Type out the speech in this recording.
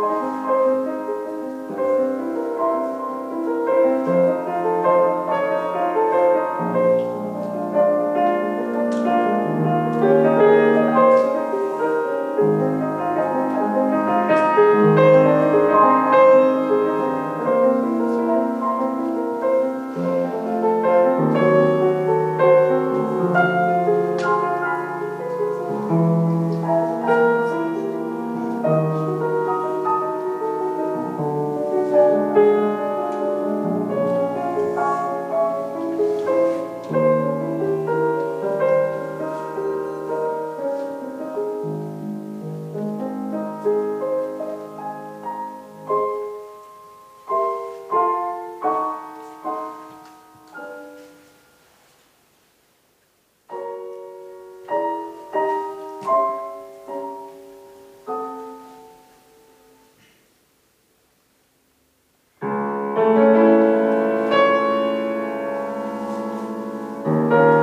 Música Música